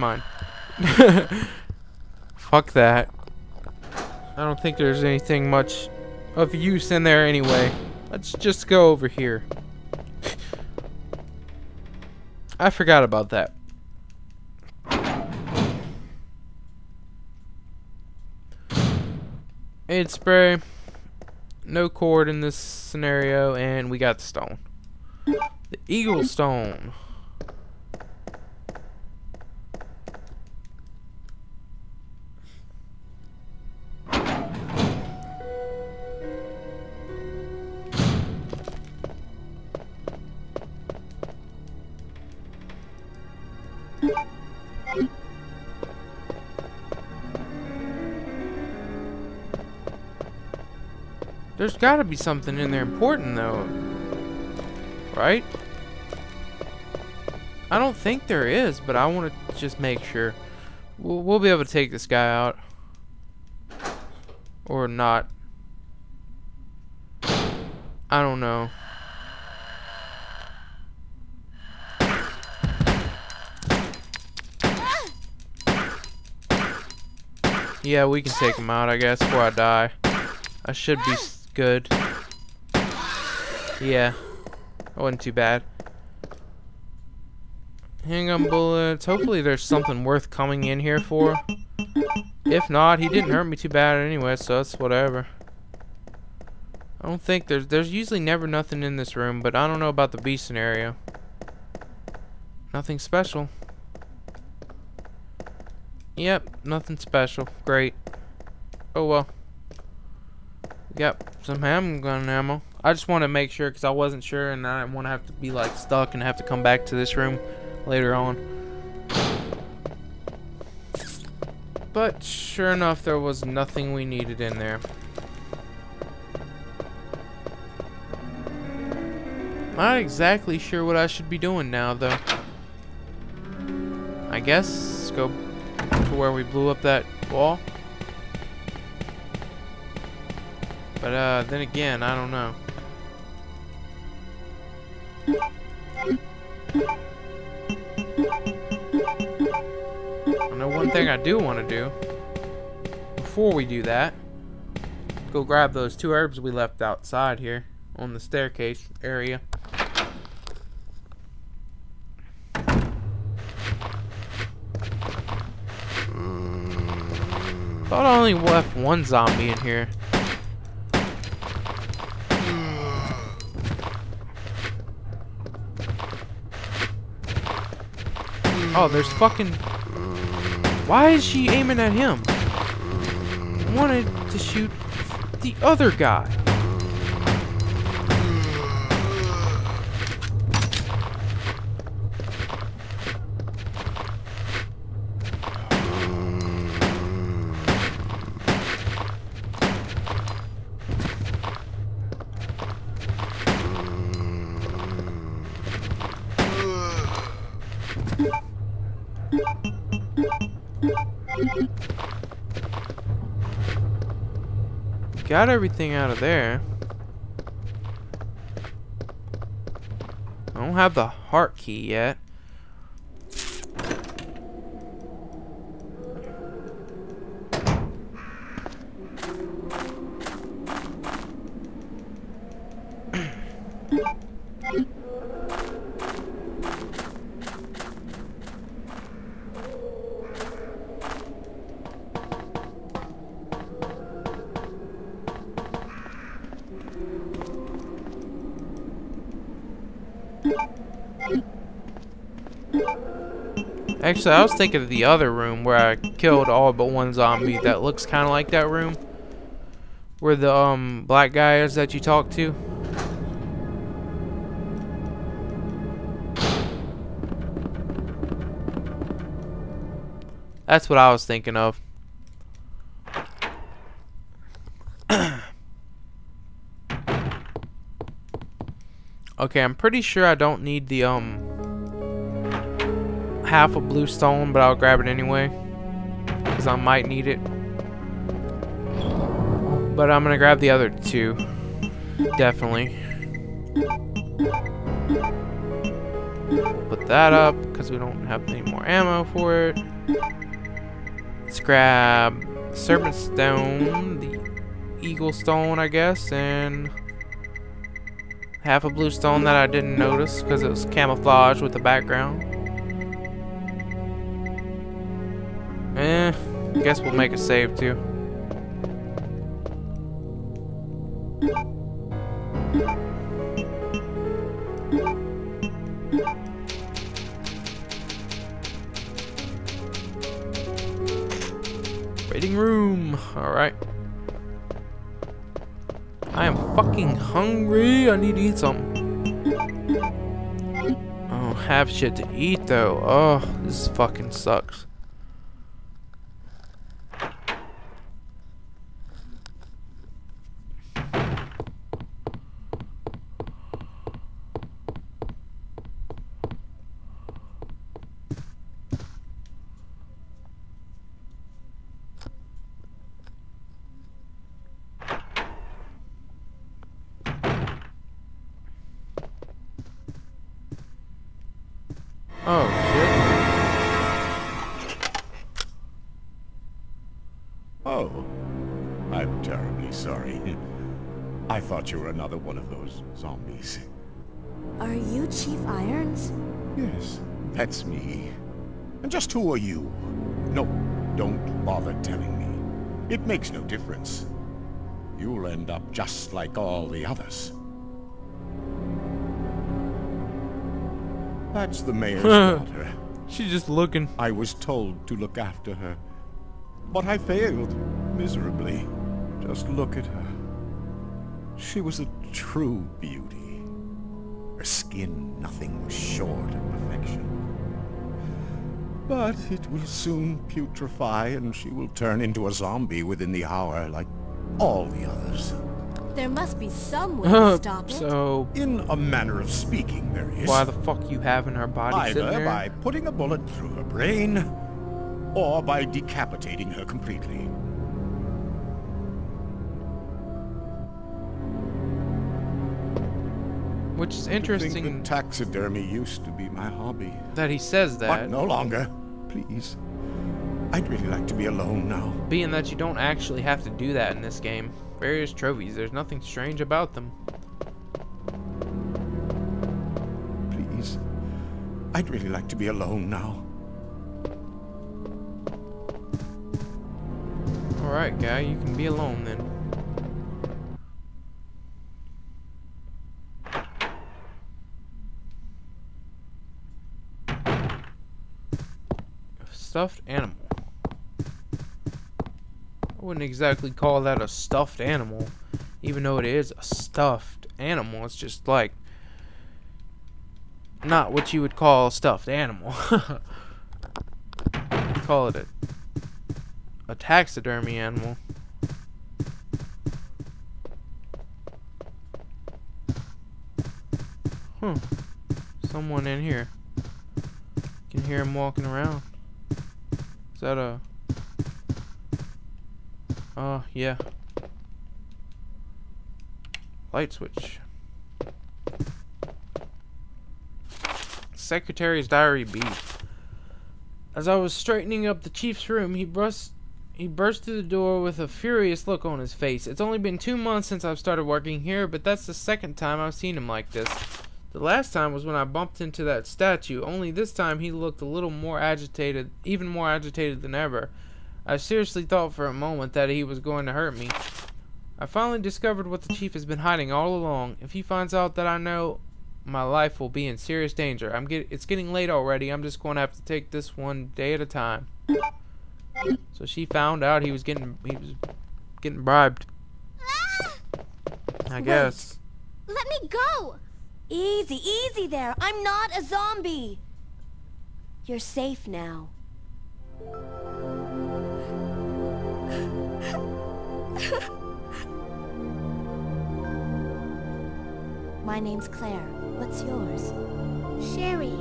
mind. Fuck that. I don't think there's anything much of use in there anyway. Let's just go over here. I forgot about that. Aid spray. No cord in this scenario, and we got the stone. The eagle stone. There's gotta be something in there important, though. Right? I don't think there is, but I want to just make sure. We'll, we'll be able to take this guy out. Or not. I don't know. Yeah, we can take him out, I guess, before I die. I should be good. Yeah. That wasn't too bad. Handgun bullets. Hopefully there's something worth coming in here for. If not, he didn't hurt me too bad anyway, so that's whatever. I don't think there's there's usually never nothing in this room, but I don't know about the B scenario. Nothing special. Yep, nothing special. Great. Oh well. Yep, some handgun ammo. I just want to make sure because I wasn't sure and I didn't want to have to be like stuck and have to come back to this room later on. But sure enough, there was nothing we needed in there. Not exactly sure what I should be doing now, though. I guess go to where we blew up that wall. But uh, then again, I don't know. I know one thing I do want to do. Before we do that, go grab those two herbs we left outside here on the staircase area. Thought I only left one zombie in here. Oh, there's fucking... Why is she aiming at him? I wanted to shoot the other guy. Got everything out of there. I don't have the heart key yet. Actually, I was thinking of the other room where I killed all but one zombie that looks kind of like that room. Where the um black guy is that you talked to. That's what I was thinking of. okay, I'm pretty sure I don't need the um half a blue stone, but I'll grab it anyway. Because I might need it. But I'm going to grab the other two. Definitely. Put that up, because we don't have any more ammo for it. Let's grab Serpent Stone, the Eagle Stone, I guess, and half a blue stone that I didn't notice because it was camouflaged with the background. Eh, guess we'll make a save too. Waiting room. Alright. I am fucking hungry. I need to eat something. I don't have shit to eat though. Oh, this fucking sucks. I thought you were another one of those zombies. Are you Chief Irons? Yes, that's me. And just who are you? No, don't bother telling me. It makes no difference. You'll end up just like all the others. That's the mayor's daughter. She's just looking. I was told to look after her. But I failed, miserably. Just look at her. She was a true beauty. Her skin nothing short of perfection. But it will soon putrefy and she will turn into a zombie within the hour like all the others. There must be some way to stop it. so, In a manner of speaking, there is. why the fuck you having her body Either there? by putting a bullet through her brain, or by decapitating her completely. Which is interesting that taxidermy used to be my hobby. that he says that. But no longer. Please. I'd really like to be alone now. being that you don't actually have to do that in this game. Various trophies, there's nothing strange about them. Please. I'd really like to be alone now. Alright, guy, you can be alone then. Stuffed animal. I wouldn't exactly call that a stuffed animal, even though it is a stuffed animal. It's just like not what you would call a stuffed animal. call it a a taxidermy animal. Huh. Someone in here. Can hear him walking around. Is that a... Oh, yeah. Light switch. Secretary's Diary B. As I was straightening up the chief's room, he burst he burst through the door with a furious look on his face. It's only been two months since I've started working here, but that's the second time I've seen him like this. The last time was when I bumped into that statue, only this time he looked a little more agitated, even more agitated than ever. I seriously thought for a moment that he was going to hurt me. I finally discovered what the chief has been hiding all along. If he finds out that I know, my life will be in serious danger. I'm get it's getting late already. I'm just going to have to take this one day at a time. So she found out he was getting he was getting bribed. Ah! I Wait. guess. Let me go! Easy, easy there. I'm not a zombie. You're safe now. My name's Claire. What's yours? Sherry,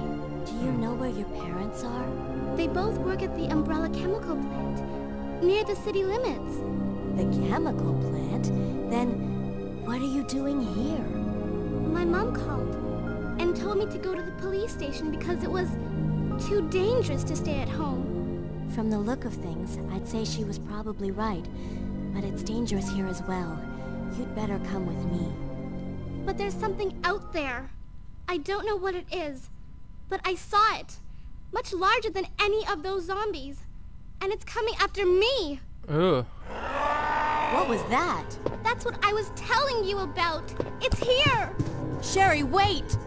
Do you know where your parents are? they both work at the Umbrella Chemical Plant, near the city limits. The chemical plant? Then what are you doing here? My mom called and told me to go to the police station because it was too dangerous to stay at home. From the look of things, I'd say she was probably right. But it's dangerous here as well. You'd better come with me. But there's something out there. I don't know what it is, but I saw it. Much larger than any of those zombies. And it's coming after me. Ugh. What was that? That's what I was telling you about. It's here. Sherry, wait!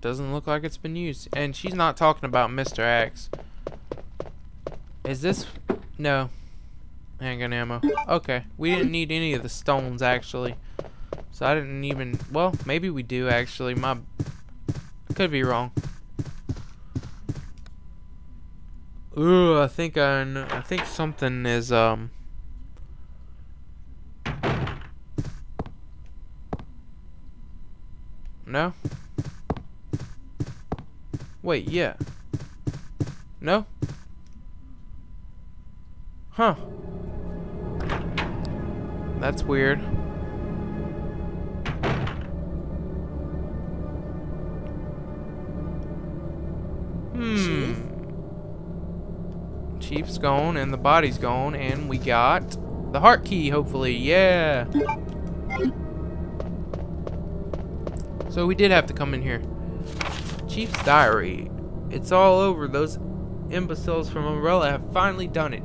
Doesn't look like it's been used. And she's not talking about Mr. X. Is this... No. Handgun ammo. Okay. We didn't need any of the stones, actually. So I didn't even... Well, maybe we do, actually. My... Could be wrong. Ooh, I think I, I think something is, um... No? Wait, yeah. No? Huh. That's weird. Hmm. Chief's gone and the body's gone and we got the heart key, hopefully. Yeah. So we did have to come in here. Chief's diary. It's all over. Those imbeciles from Umbrella have finally done it.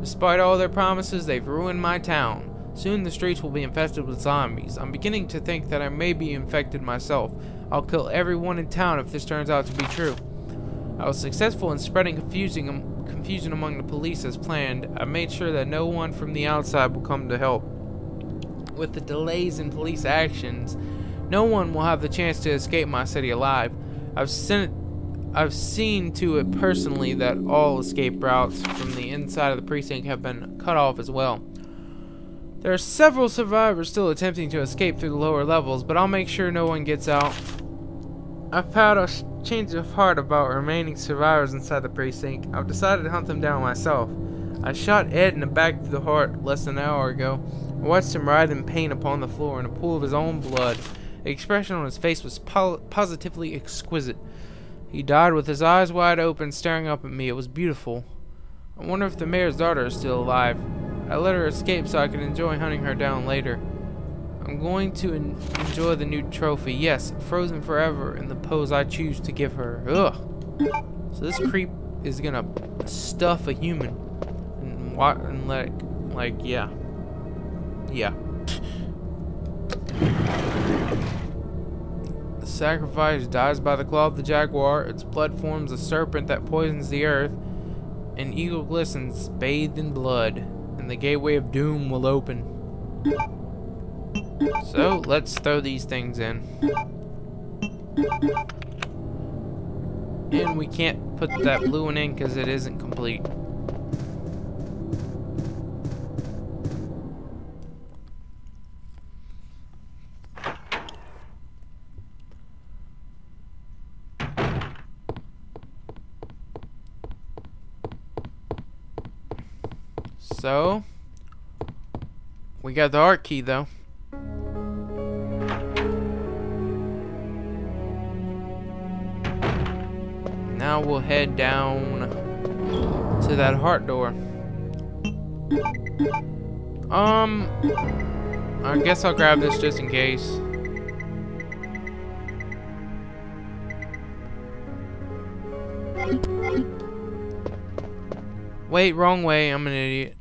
Despite all their promises, they've ruined my town. Soon the streets will be infested with zombies. I'm beginning to think that I may be infected myself. I'll kill everyone in town if this turns out to be true. I was successful in spreading confusing, confusion among the police as planned. I made sure that no one from the outside will come to help. With the delays in police actions, no one will have the chance to escape my city alive. I've sent I've seen to it personally that all escape routes from the inside of the precinct have been cut off as well. There are several survivors still attempting to escape through the lower levels, but I'll make sure no one gets out. I've had a change of heart about remaining survivors inside the precinct. I've decided to hunt them down myself. I shot Ed in the back of the heart less than an hour ago. I watched him writhe in pain upon the floor in a pool of his own blood. The expression on his face was po positively exquisite. He died with his eyes wide open, staring up at me. It was beautiful. I wonder if the mayor's daughter is still alive. I let her escape so I could enjoy hunting her down later. I'm going to en enjoy the new trophy. Yes, frozen forever in the pose I choose to give her. Ugh. So this creep is gonna stuff a human and what and let like yeah, yeah. The sacrifice dies by the claw of the jaguar. Its blood forms a serpent that poisons the earth. An eagle glistens, bathed in blood, and the gateway of doom will open. So, let's throw these things in. And we can't put that blue one in because it isn't complete. So, we got the heart key though. Now we'll head down to that heart door. Um, I guess I'll grab this just in case. Wait, wrong way. I'm an idiot.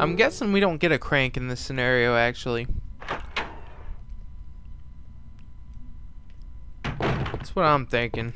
I'm guessing we don't get a crank in this scenario, actually. That's what I'm thinking.